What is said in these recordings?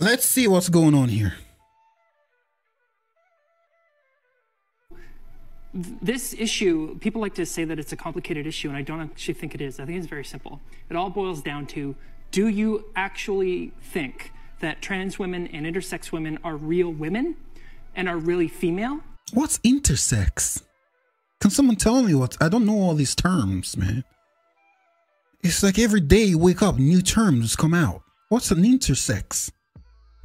Let's see what's going on here. this issue, people like to say that it's a complicated issue, and I don't actually think it is. I think it's very simple. It all boils down to do you actually think that trans women and intersex women are real women and are really female? What's intersex? Can someone tell me what? I don't know all these terms, man. It's like every day you wake up, new terms come out. What's an intersex?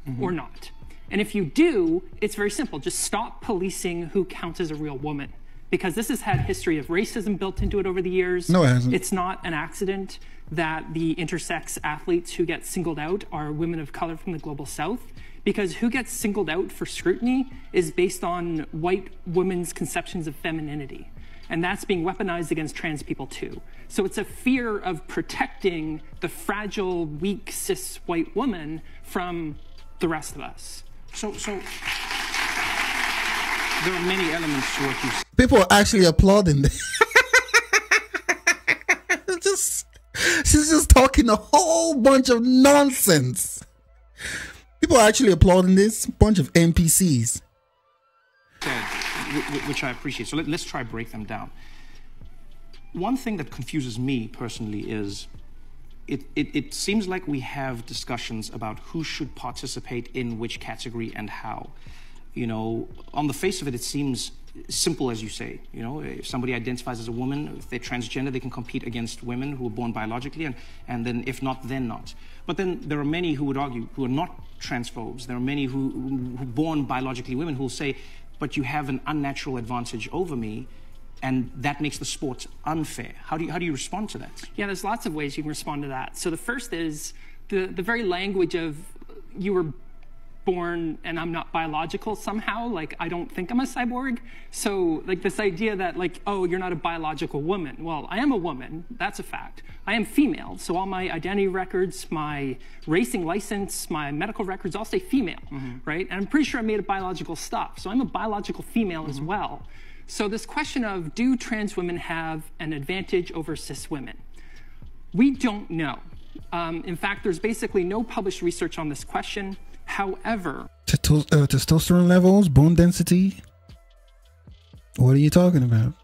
Mm-hmm. Or not. And if you do, it's very simple. Just stop policing who counts as a real woman. Because this has had history of racism built into it over the years. No, it hasn't. It's not an accident that the intersex athletes who get singled out are women of color from the global south. Because who gets singled out for scrutiny is based on white women's conceptions of femininity. And that's being weaponized against trans people too. So it's a fear of protecting the fragile, weak, cis white woman from the rest of us. So, so there are many elements to what you. People are actually applauding this. just she's just talking a whole bunch of nonsense. People are actually applauding this bunch of NPCs. Which I appreciate. So let, let's try break them down. One thing that confuses me personally is it, it, it, seems like we have discussions about who should participate in which category and how. You know, on the face of it, it seems simple as you say. You know, if somebody identifies as a woman, if they're transgender, they can compete against women who are born biologically, and, and then if not, then not. But then there are many who would argue who are not transphobes. There are many who, who, born biologically women who will say, but you have an unnatural advantage over me and that makes the sport unfair. How do you, how do you respond to that? Yeah, there's lots of ways you can respond to that. So the first is the, the very language of you were born and I'm not biological somehow. Like, I don't think I'm a cyborg. So, like, this idea that, like, oh, you're not a biological woman. Well, I am a woman. That's a fact. I am female. So, all my identity records, my racing license, my medical records all say female, mm-hmm. right? And I'm pretty sure I made a biological stuff. So, I'm a biological female mm-hmm. as well. So, this question of do trans women have an advantage over cis women? We don't know. Um, in fact, there's basically no published research on this question. However, uh, testosterone levels, bone density. What are you talking about?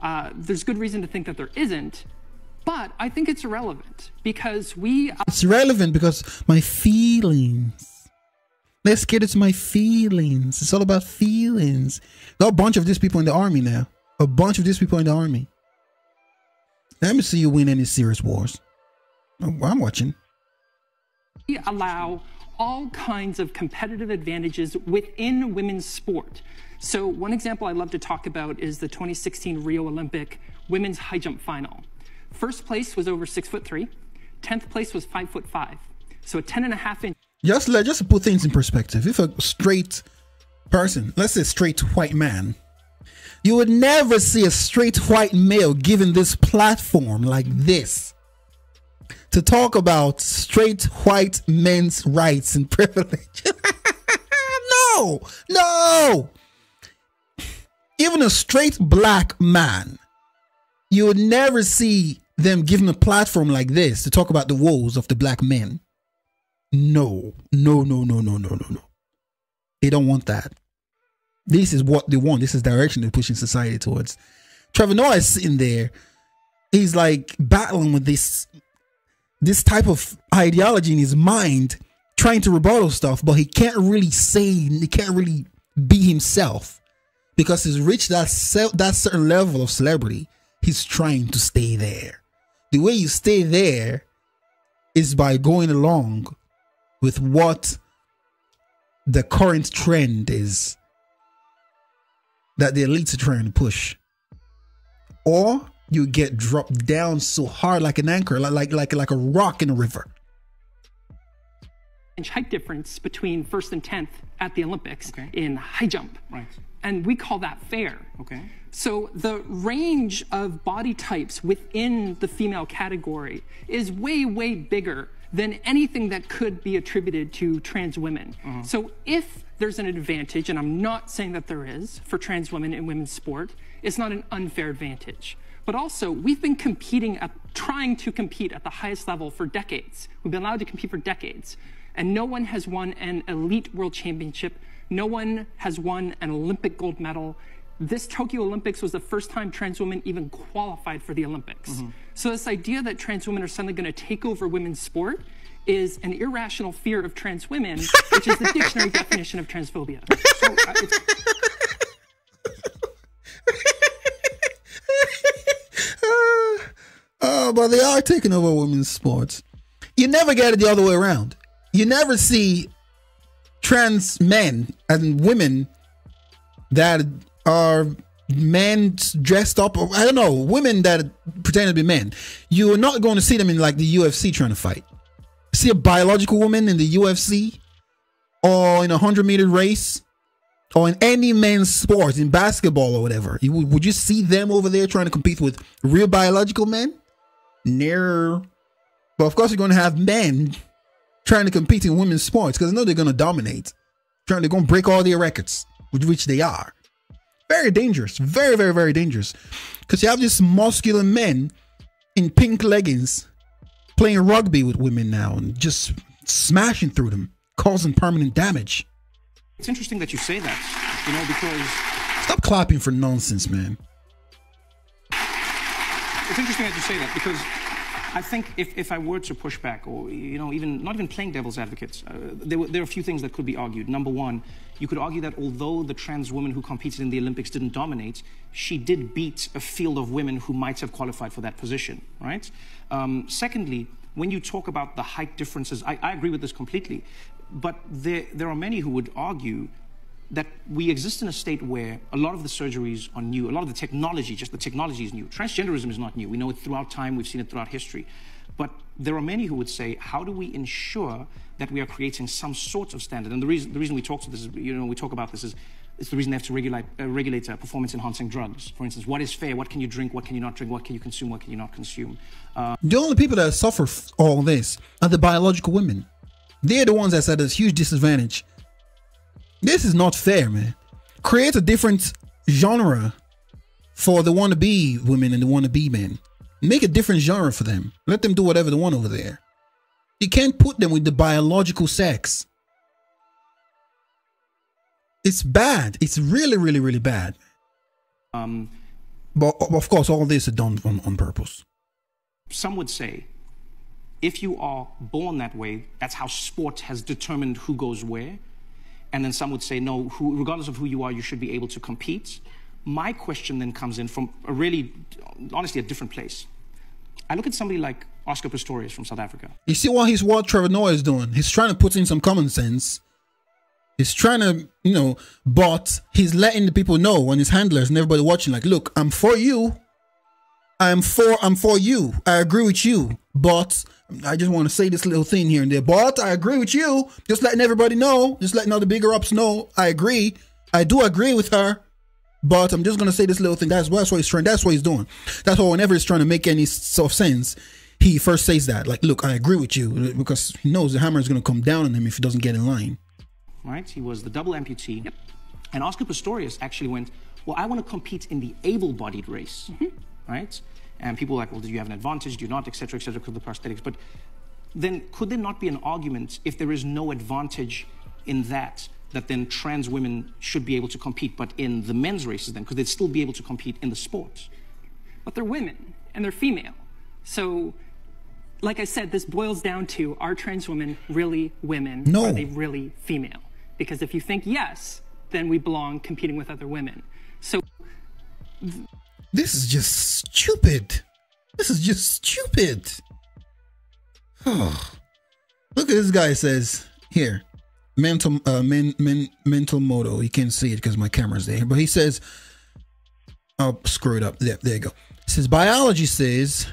Uh, there's good reason to think that there isn't, but I think it's irrelevant because we. It's relevant because my feelings Let's get into my feelings. It's all about feelings. There are a bunch of these people in the army now. A bunch of these people in the army. Let me see you win any serious wars. I'm watching. We allow all kinds of competitive advantages within women's sport. So one example I love to talk about is the 2016 Rio Olympic women's high jump final. First place was over six foot three. Tenth place was five foot five. So a ten and a half inch just let just put things in perspective. If a straight person, let's say straight white man, you would never see a straight white male given this platform like this to talk about straight white men's rights and privilege. no, no. Even a straight black man, you would never see them given a platform like this to talk about the woes of the black men. No, no, no, no, no, no, no, no. They don't want that. This is what they want. This is direction they're pushing society towards. Trevor Noah is sitting there. He's like battling with this this type of ideology in his mind, trying to rebuttal stuff, but he can't really say he can't really be himself because he's reached that that certain level of celebrity. He's trying to stay there. The way you stay there is by going along with what the current trend is that the elites are trying to push. Or you get dropped down so hard like an anchor, like like like, like a rock in a river. Inch height difference between first and tenth at the Olympics okay. in high jump. Right. And we call that fair. Okay. So the range of body types within the female category is way, way bigger than anything that could be attributed to trans women. Mm-hmm. So if there's an advantage, and I'm not saying that there is for trans women in women's sport, it's not an unfair advantage. But also, we've been competing at trying to compete at the highest level for decades. We've been allowed to compete for decades. And no one has won an elite world championship. No one has won an Olympic gold medal. This Tokyo Olympics was the first time trans women even qualified for the Olympics. Mm-hmm. So, this idea that trans women are suddenly going to take over women's sport is an irrational fear of trans women, which is the dictionary definition of transphobia. So, uh, uh, but they are taking over women's sports. You never get it the other way around. You never see trans men and women that are men dressed up. I don't know, women that pretend to be men. You are not going to see them in like the UFC trying to fight see a biological woman in the UFC or in a 100 meter race or in any men's sport, in basketball or whatever, you, would you see them over there trying to compete with real biological men? Near. But of course, you're going to have men trying to compete in women's sports because I know they're going to dominate. Trying to go and break all their records, which they are. Very dangerous. Very, very, very dangerous. Because you have these muscular men in pink leggings playing rugby with women now and just smashing through them, causing permanent damage. It's interesting that you say that, you know, because. Stop clapping for nonsense, man. It's interesting that you say that because I think if, if I were to push back, or you know, even not even playing devil's advocates, uh, there, were, there are a few things that could be argued. Number one, you could argue that although the trans woman who competed in the Olympics didn't dominate, she did beat a field of women who might have qualified for that position, right? Um, secondly, when you talk about the height differences, I, I agree with this completely. But there, there are many who would argue that we exist in a state where a lot of the surgeries are new, a lot of the technology, just the technology is new. Transgenderism is not new. We know it throughout time, we've seen it throughout history. But there are many who would say, how do we ensure that we are creating some sort of standard? And the reason, the reason we talk to this is, you know, we talk about this is it's the reason they have to regulate, uh, regulate uh, performance enhancing drugs. For instance, what is fair? What can you drink? What can you not drink? What can you consume? What can you not consume? Uh, the only people that suffer all this are the biological women. They're the ones that's at a huge disadvantage. This is not fair, man. Create a different genre for the wannabe women and the wannabe men. Make a different genre for them. Let them do whatever they want over there. You can't put them with the biological sex. It's bad. It's really, really, really bad. Um, but of course, all this is done on, on purpose. Some would say, if you are born that way, that's how sport has determined who goes where. And then some would say, no, who, regardless of who you are, you should be able to compete. My question then comes in from a really, honestly, a different place. I look at somebody like Oscar Pistorius from South Africa. You see what he's what Trevor Noah is doing? He's trying to put in some common sense He's trying to, you know, but he's letting the people know and his handlers and everybody watching, like, look, I'm for you. I'm for I'm for you. I agree with you. But I just want to say this little thing here and there. But I agree with you. Just letting everybody know, just letting all the bigger ups know. I agree. I do agree with her. But I'm just gonna say this little thing. That's that's what he's trying. That's what he's doing. That's why whenever he's trying to make any sort of sense, he first says that. Like, look, I agree with you because he knows the hammer is gonna come down on him if he doesn't get in line right? He was the double amputee. Yep. And Oscar Pistorius actually went, well, I want to compete in the able-bodied race, mm-hmm. Right? And people were like, well, do you have an advantage? Do you not, et cetera, et cetera, because of the prosthetics. But then could there not be an argument if there is no advantage in that, that then trans women should be able to compete, but in the men's races then, could they still be able to compete in the sport? But they're women and they're female. So like I said, this boils down to are trans women really women? No. Are they really female? Because if you think yes, then we belong competing with other women. So. This is just stupid. This is just stupid. Oh. Look at this guy says here mental uh men, men, mental moto You can't see it because my camera's there but he says oh screw it up there, there you go it says biology says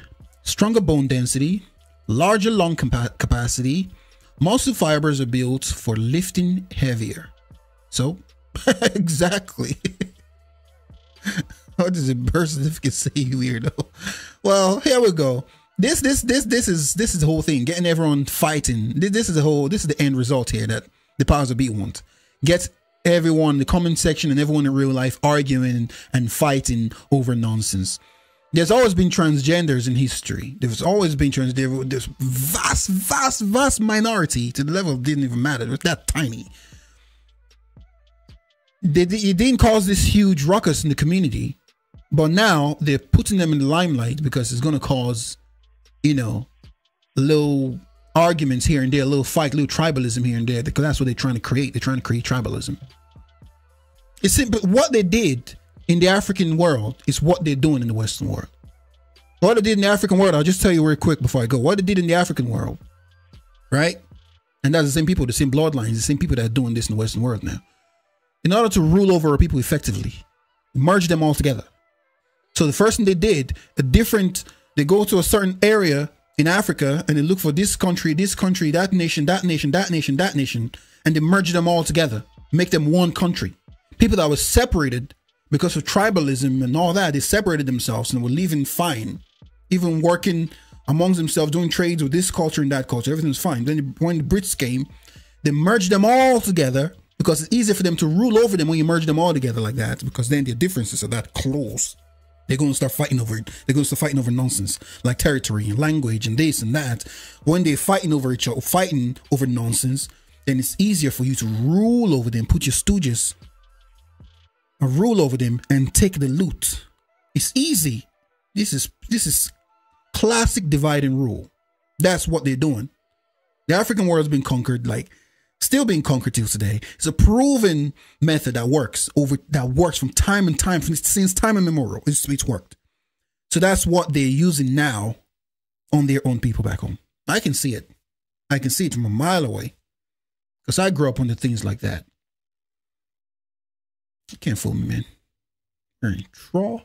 stronger bone density larger lung capacity muscle fibers are built for lifting heavier. So, exactly. What does a birth certificate say, weirdo? Well, here we go. This, this, this, this is this is the whole thing. Getting everyone fighting. This is the whole. This is the end result here that the powers of be want. Get everyone, the comment section, and everyone in real life arguing and fighting over nonsense. There's always been transgenders in history. There's always been transgender. There's vast, vast, vast minority to the level didn't even matter. It was that tiny. It didn't cause this huge ruckus in the community, but now they're putting them in the limelight because it's going to cause, you know, little arguments here and there, a little fight, little tribalism here and there, because that's what they're trying to create. They're trying to create tribalism. It's simple. What they did in the African world is what they're doing in the Western world. What they did in the African world, I'll just tell you real quick before I go. What they did in the African world, right? And that's the same people, the same bloodlines, the same people that are doing this in the Western world now. In order to rule over people effectively, merge them all together. So the first thing they did, a different, they go to a certain area in Africa and they look for this country, this country, that nation, that nation, that nation, that nation, and they merge them all together, make them one country. People that were separated because of tribalism and all that, they separated themselves and were living fine, even working amongst themselves, doing trades with this culture and that culture. Everything was fine. Then when the Brits came, they merged them all together because it's easier for them to rule over them when you merge them all together like that because then their differences are that close. They're going to start fighting over it. They're going to start fighting over nonsense like territory and language and this and that. When they're fighting over each other, fighting over nonsense, then it's easier for you to rule over them, put your stooges, and rule over them, and take the loot. It's easy. This is this is classic divide and rule. That's what they're doing. The African world has been conquered like still being conquered till today. It's a proven method that works over that works from time and time since time immemorial. It's, it's worked. So that's what they're using now on their own people back home. I can see it. I can see it from a mile away because I grew up under things like that. You can't fool me, man. You're in trouble.